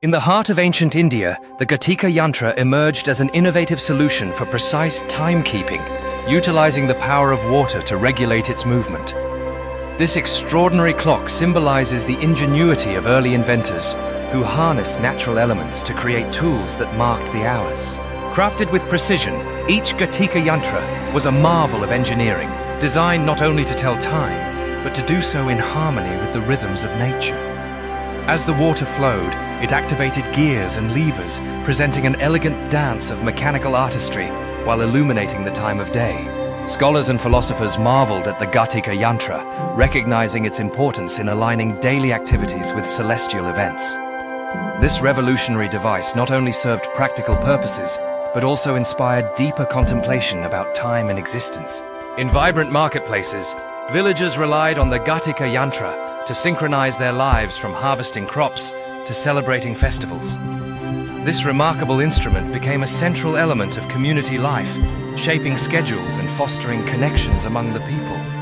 In the heart of ancient India, the Ghatika Yantra emerged as an innovative solution for precise timekeeping, utilizing the power of water to regulate its movement. This extraordinary clock symbolizes the ingenuity of early inventors who harnessed natural elements to create tools that marked the hours. Crafted with precision, each Ghatika Yantra was a marvel of engineering, designed not only to tell time, but to do so in harmony with the rhythms of nature. As the water flowed, it activated gears and levers, presenting an elegant dance of mechanical artistry while illuminating the time of day. Scholars and philosophers marveled at the Ghatika Yantra, recognizing its importance in aligning daily activities with celestial events. This revolutionary device not only served practical purposes, but also inspired deeper contemplation about time and existence. In vibrant marketplaces, villagers relied on the Ghatika Yantra to synchronize their lives from harvesting crops to celebrating festivals. This remarkable instrument became a central element of community life, shaping schedules and fostering connections among the people.